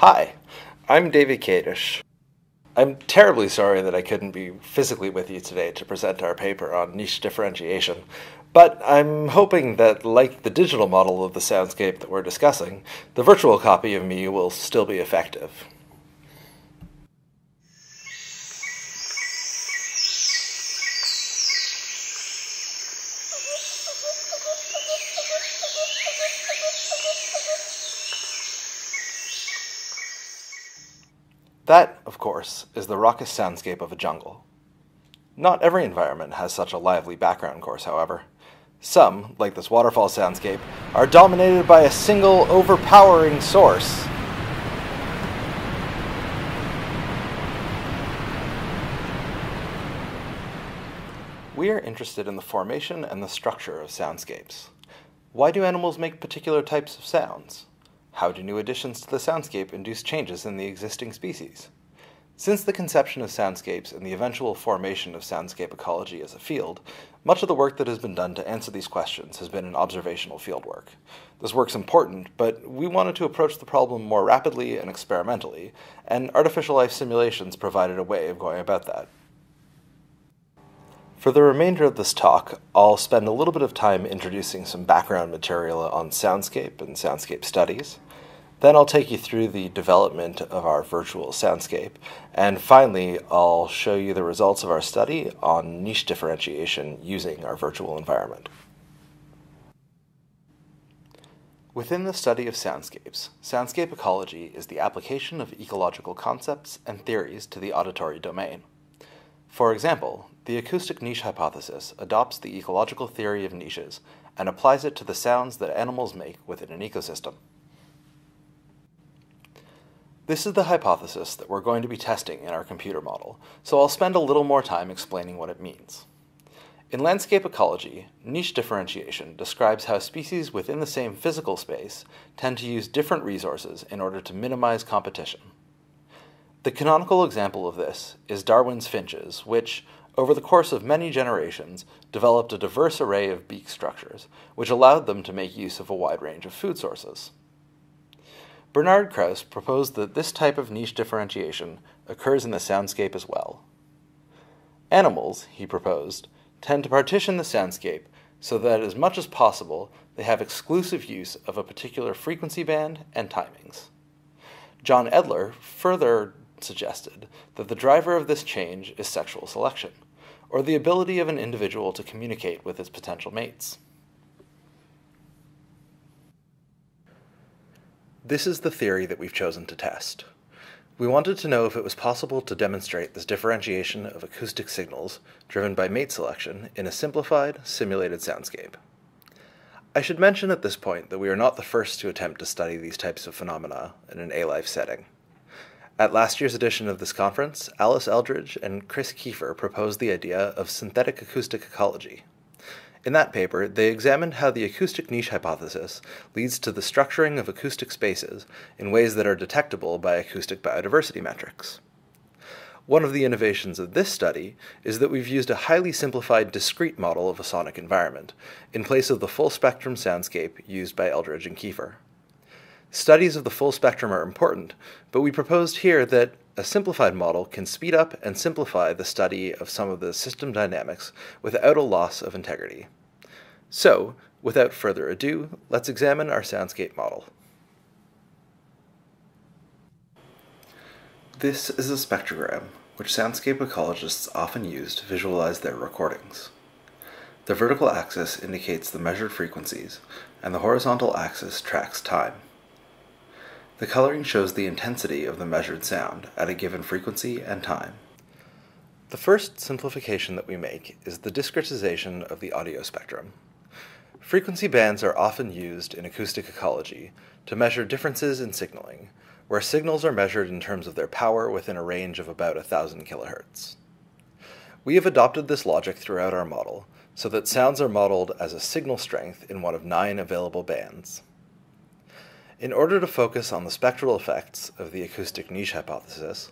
Hi, I'm David Kadish. I'm terribly sorry that I couldn't be physically with you today to present our paper on niche differentiation, but I'm hoping that, like the digital model of the soundscape that we're discussing, the virtual copy of me will still be effective. That, of course, is the raucous soundscape of a jungle. Not every environment has such a lively background course, however. Some, like this waterfall soundscape, are dominated by a single overpowering source. We are interested in the formation and the structure of soundscapes. Why do animals make particular types of sounds? How do new additions to the soundscape induce changes in the existing species? Since the conception of soundscapes and the eventual formation of soundscape ecology as a field, much of the work that has been done to answer these questions has been in observational fieldwork. This work's important, but we wanted to approach the problem more rapidly and experimentally, and artificial life simulations provided a way of going about that. For the remainder of this talk, I'll spend a little bit of time introducing some background material on soundscape and soundscape studies. Then I'll take you through the development of our virtual soundscape. And finally, I'll show you the results of our study on niche differentiation using our virtual environment. Within the study of soundscapes, soundscape ecology is the application of ecological concepts and theories to the auditory domain. For example, the acoustic niche hypothesis adopts the ecological theory of niches and applies it to the sounds that animals make within an ecosystem. This is the hypothesis that we're going to be testing in our computer model, so I'll spend a little more time explaining what it means. In landscape ecology, niche differentiation describes how species within the same physical space tend to use different resources in order to minimize competition. The canonical example of this is Darwin's finches, which, over the course of many generations, developed a diverse array of beak structures, which allowed them to make use of a wide range of food sources. Bernard Krause proposed that this type of niche differentiation occurs in the soundscape as well. Animals, he proposed, tend to partition the soundscape so that as much as possible they have exclusive use of a particular frequency band and timings. John Endler further suggested that the driver of this change is sexual selection, or the ability of an individual to communicate with its potential mates. This is the theory that we've chosen to test. We wanted to know if it was possible to demonstrate this differentiation of acoustic signals driven by mate selection in a simplified, simulated soundscape. I should mention at this point that we are not the first to attempt to study these types of phenomena in an A-Life setting. At last year's edition of this conference, Alice Eldridge and Chris Kiefer proposed the idea of synthetic acoustic ecology, in that paper, they examined how the acoustic niche hypothesis leads to the structuring of acoustic spaces in ways that are detectable by acoustic biodiversity metrics. One of the innovations of this study is that we've used a highly simplified discrete model of a sonic environment, in place of the full spectrum soundscape used by Eldridge and Kiefer. Studies of the full spectrum are important, but we proposed here that a simplified model can speed up and simplify the study of some of the system dynamics without a loss of integrity. So, without further ado, let's examine our soundscape model. This is a spectrogram, which soundscape ecologists often use to visualize their recordings. The vertical axis indicates the measured frequencies, and the horizontal axis tracks time. The coloring shows the intensity of the measured sound at a given frequency and time. The first simplification that we make is the discretization of the audio spectrum. Frequency bands are often used in acoustic ecology to measure differences in signaling, where signals are measured in terms of their power within a range of about 1000 kHz. We have adopted this logic throughout our model so that sounds are modeled as a signal strength in one of nine available bands. In order to focus on the spectral effects of the acoustic niche hypothesis,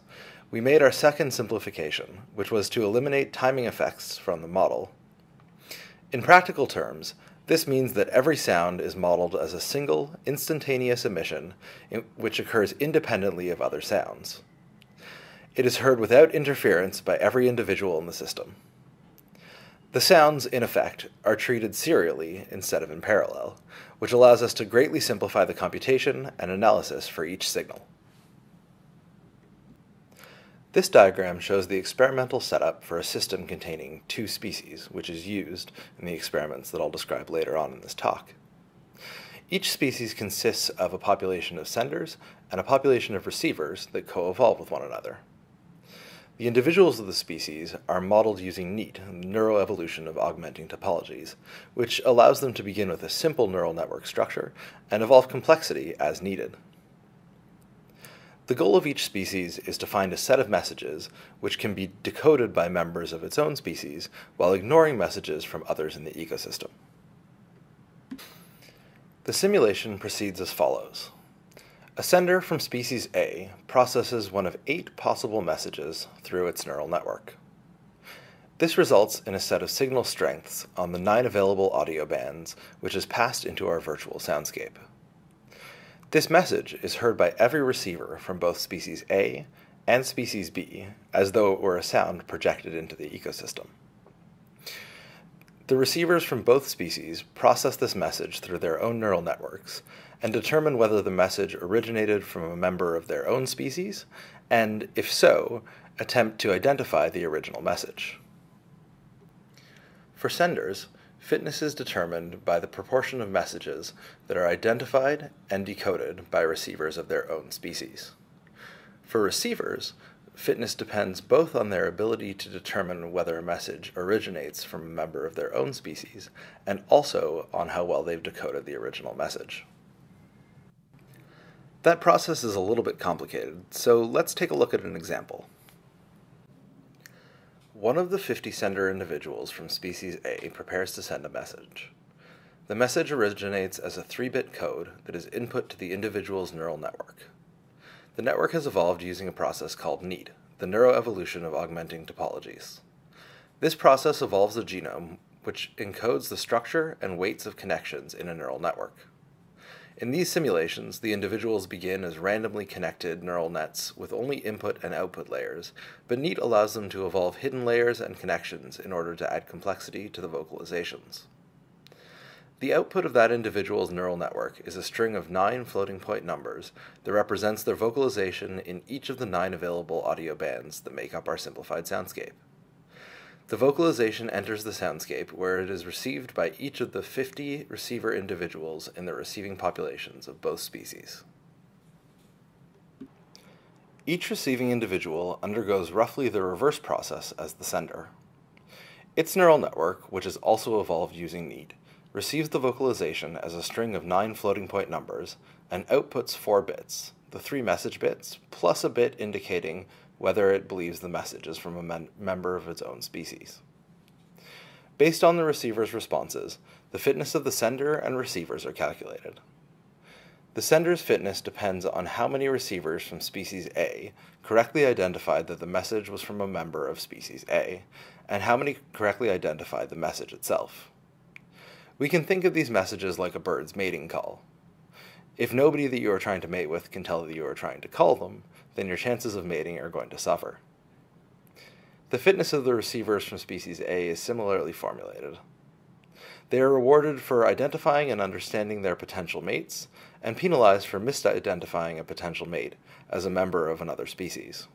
we made our second simplification, which was to eliminate timing effects from the model. In practical terms, this means that every sound is modeled as a single, instantaneous emission which occurs independently of other sounds. It is heard without interference by every individual in the system. The sounds, in effect, are treated serially instead of in parallel, which allows us to greatly simplify the computation and analysis for each signal. This diagram shows the experimental setup for a system containing two species, which is used in the experiments that I'll describe later on in this talk. Each species consists of a population of senders and a population of receivers that co-evolve with one another. The individuals of the species are modeled using NEAT, neuroevolution of augmenting topologies, which allows them to begin with a simple neural network structure and evolve complexity as needed. The goal of each species is to find a set of messages which can be decoded by members of its own species while ignoring messages from others in the ecosystem. The simulation proceeds as follows. A sender from species A processes one of eight possible messages through its neural network. This results in a set of signal strengths on the nine available audio bands, which is passed into our virtual soundscape. This message is heard by every receiver from both species A and species B as though it were a sound projected into the ecosystem. The receivers from both species process this message through their own neural networks and determine whether the message originated from a member of their own species, and if so, attempt to identify the original message. For senders, Fitness is determined by the proportion of messages that are identified and decoded by receivers of their own species. For receivers, fitness depends both on their ability to determine whether a message originates from a member of their own species and also on how well they've decoded the original message. That process is a little bit complicated, so let's take a look at an example. One of the 50 sender individuals from species A prepares to send a message. The message originates as a 3 bit code that is input to the individual's neural network. The network has evolved using a process called NEAT, the neuroevolution of augmenting topologies. This process evolves the genome, which encodes the structure and weights of connections in a neural network. In these simulations, the individuals begin as randomly connected neural nets with only input and output layers, but NEAT allows them to evolve hidden layers and connections in order to add complexity to the vocalizations. The output of that individual's neural network is a string of nine floating point numbers that represents their vocalization in each of the nine available audio bands that make up our simplified soundscape. The vocalization enters the soundscape where it is received by each of the 50 receiver individuals in the receiving populations of both species. Each receiving individual undergoes roughly the reverse process as the sender. Its neural network, which is also evolved using NEAT, receives the vocalization as a string of nine floating point numbers and outputs four bits, the three message bits, plus a bit indicating whether it believes the message is from a member of its own species. Based on the receiver's responses, the fitness of the sender and receivers are calculated. The sender's fitness depends on how many receivers from species A correctly identified that the message was from a member of species A, and how many correctly identified the message itself. We can think of these messages like a bird's mating call. If nobody that you are trying to mate with can tell that you are trying to call them, then your chances of mating are going to suffer. The fitness of the receivers from species A is similarly formulated. They are rewarded for identifying and understanding their potential mates, and penalized for misidentifying a potential mate as a member of another species.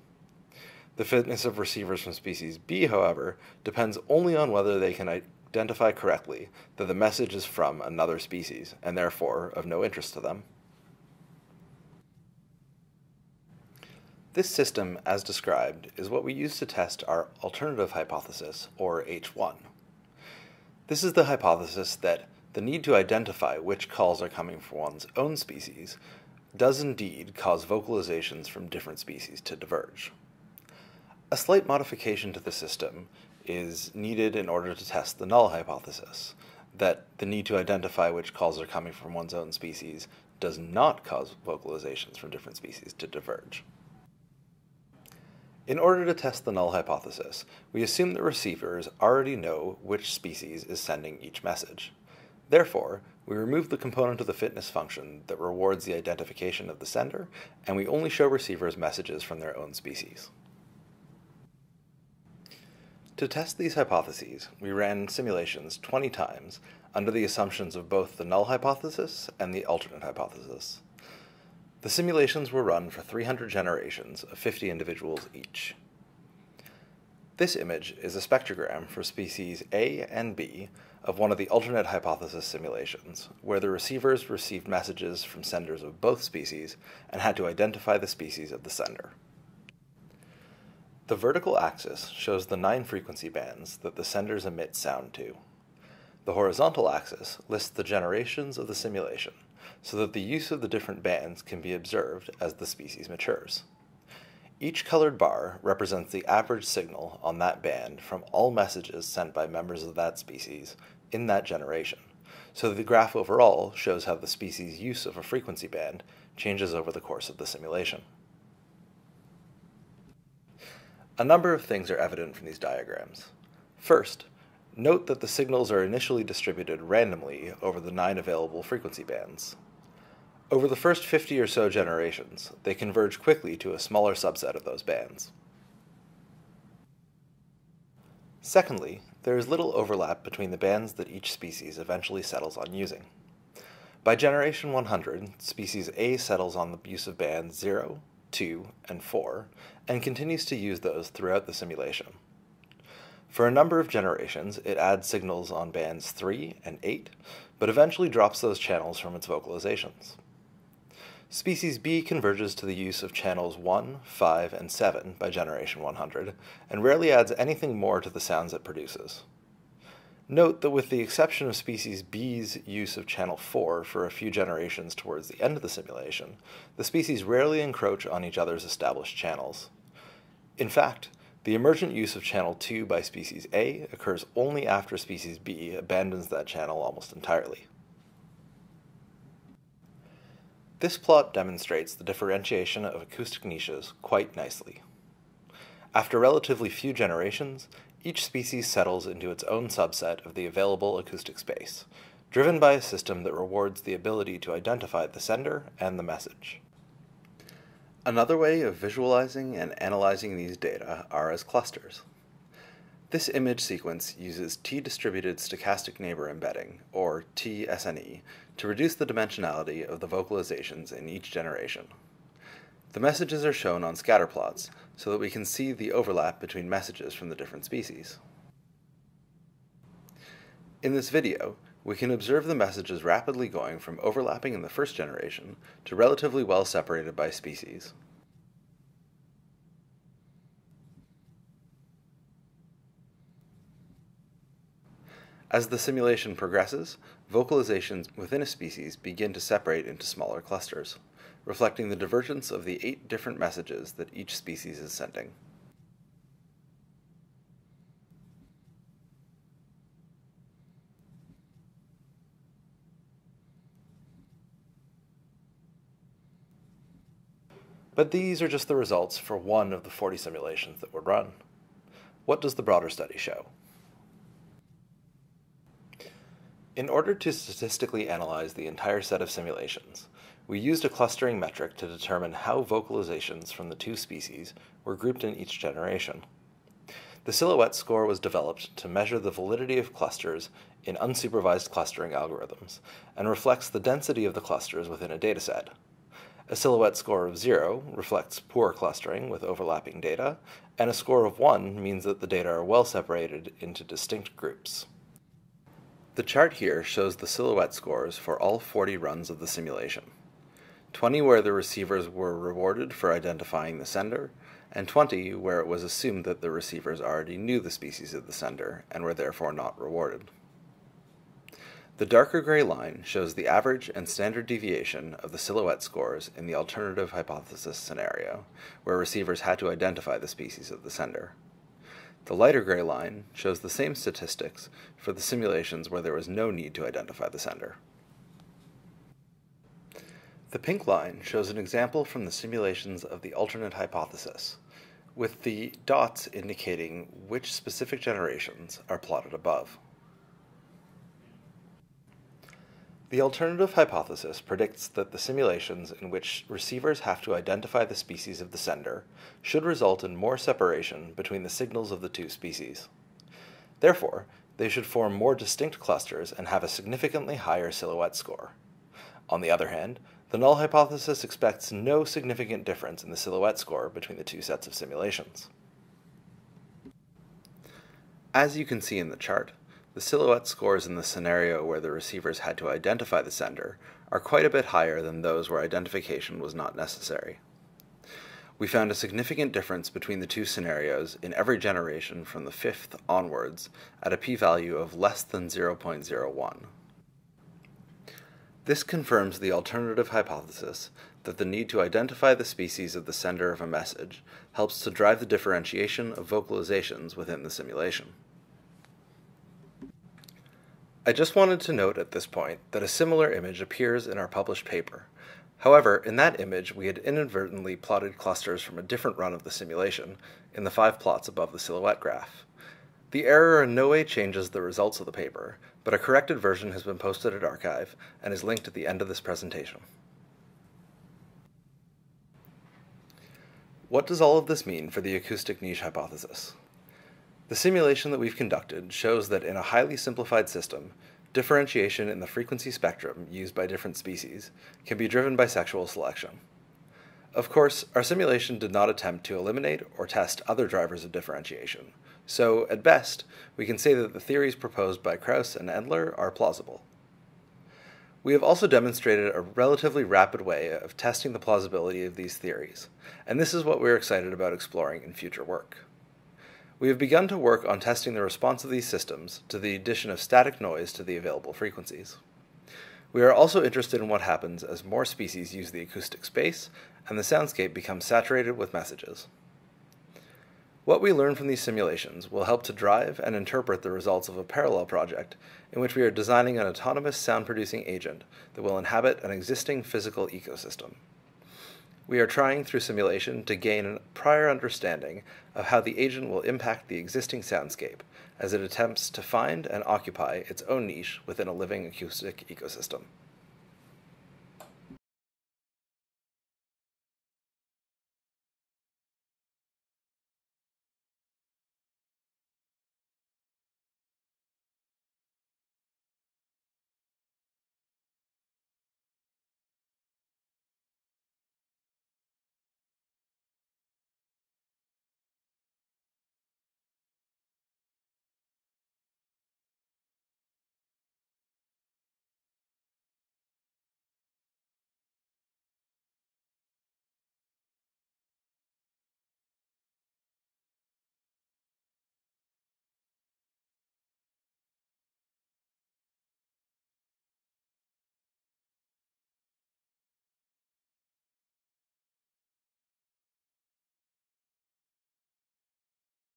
The fitness of receivers from species B, however, depends only on whether they can identify correctly that the message is from another species, and therefore of no interest to them. This system, as described, is what we use to test our alternative hypothesis, or H1. This is the hypothesis that the need to identify which calls are coming from one's own species does indeed cause vocalizations from different species to diverge. A slight modification to the system is needed in order to test the null hypothesis, that the need to identify which calls are coming from one's own species does not cause vocalizations from different species to diverge. In order to test the null hypothesis, we assume that receivers already know which species is sending each message. Therefore, we remove the component of the fitness function that rewards the identification of the sender, and we only show receivers messages from their own species. To test these hypotheses, we ran simulations 20 times under the assumptions of both the null hypothesis and the alternate hypothesis. The simulations were run for 300 generations of 50 individuals each. This image is a spectrogram for species A and B of one of the alternate hypothesis simulations, where the receivers received messages from senders of both species and had to identify the species of the sender. The vertical axis shows the nine frequency bands that the senders emit sound to. The horizontal axis lists the generations of the simulation, so that the use of the different bands can be observed as the species matures. Each colored bar represents the average signal on that band from all messages sent by members of that species in that generation, so the graph overall shows how the species' use of a frequency band changes over the course of the simulation. A number of things are evident from these diagrams. First, note that the signals are initially distributed randomly over the nine available frequency bands. Over the first 50 or so generations, they converge quickly to a smaller subset of those bands. Secondly, there is little overlap between the bands that each species eventually settles on using. By generation 100, species A settles on the use of bands 0, 2, and 4, and continues to use those throughout the simulation. For a number of generations, it adds signals on bands 3 and 8, but eventually drops those channels from its vocalizations. Species B converges to the use of channels 1, 5, and 7 by generation 100, and rarely adds anything more to the sounds it produces. Note that with the exception of species B's use of channel 4 for a few generations towards the end of the simulation, the species rarely encroach on each other's established channels. In fact, the emergent use of channel 2 by species A occurs only after species B abandons that channel almost entirely. This plot demonstrates the differentiation of acoustic niches quite nicely. After relatively few generations, each species settles into its own subset of the available acoustic space, driven by a system that rewards the ability to identify the sender and the message. Another way of visualizing and analyzing these data are as clusters. This image sequence uses t-distributed stochastic neighbor embedding, or TSNE, to reduce the dimensionality of the vocalizations in each generation. The messages are shown on scatter plots so that we can see the overlap between messages from the different species. In this video, we can observe the messages rapidly going from overlapping in the first generation to relatively well separated by species. As the simulation progresses, vocalizations within a species begin to separate into smaller clusters, reflecting the divergence of the eight different messages that each species is sending. But these are just the results for one of the 40 simulations that were run. What does the broader study show? In order to statistically analyze the entire set of simulations, we used a clustering metric to determine how vocalizations from the two species were grouped in each generation. The silhouette score was developed to measure the validity of clusters in unsupervised clustering algorithms and reflects the density of the clusters within a dataset. A silhouette score of 0 reflects poor clustering with overlapping data, and a score of 1 means that the data are well separated into distinct groups. The chart here shows the silhouette scores for all 40 runs of the simulation. 20 where the receivers were rewarded for identifying the sender, and 20 where it was assumed that the receivers already knew the species of the sender and were therefore not rewarded. The darker gray line shows the average and standard deviation of the silhouette scores in the alternative hypothesis scenario, where receivers had to identify the species of the sender. The lighter gray line shows the same statistics for the simulations where there was no need to identify the sender. The pink line shows an example from the simulations of the alternate hypothesis, with the dots indicating which specific generations are plotted above. The alternative hypothesis predicts that the simulations in which receivers have to identify the species of the sender should result in more separation between the signals of the two species. Therefore, they should form more distinct clusters and have a significantly higher silhouette score. On the other hand, the null hypothesis expects no significant difference in the silhouette score between the two sets of simulations. As you can see in the chart, the silhouette scores in the scenario where the receivers had to identify the sender are quite a bit higher than those where identification was not necessary. We found a significant difference between the two scenarios in every generation from the fifth onwards at a p-value of less than 0.01. This confirms the alternative hypothesis that the need to identify the species of the sender of a message helps to drive the differentiation of vocalizations within the simulation. I just wanted to note at this point that a similar image appears in our published paper. However, in that image, we had inadvertently plotted clusters from a different run of the simulation in the five plots above the silhouette graph. The error in no way changes the results of the paper, but a corrected version has been posted at arXiv and is linked at the end of this presentation. What does all of this mean for the acoustic niche hypothesis? The simulation that we've conducted shows that in a highly simplified system, differentiation in the frequency spectrum used by different species can be driven by sexual selection. Of course, our simulation did not attempt to eliminate or test other drivers of differentiation, so at best, we can say that the theories proposed by Krause and Endler are plausible. We have also demonstrated a relatively rapid way of testing the plausibility of these theories, and this is what we're excited about exploring in future work. We have begun to work on testing the response of these systems to the addition of static noise to the available frequencies. We are also interested in what happens as more species use the acoustic space and the soundscape becomes saturated with messages. What we learn from these simulations will help to drive and interpret the results of a parallel project in which we are designing an autonomous sound producing agent that will inhabit an existing physical ecosystem. We are trying through simulation to gain a prior understanding of how the agent will impact the existing soundscape as it attempts to find and occupy its own niche within a living acoustic ecosystem.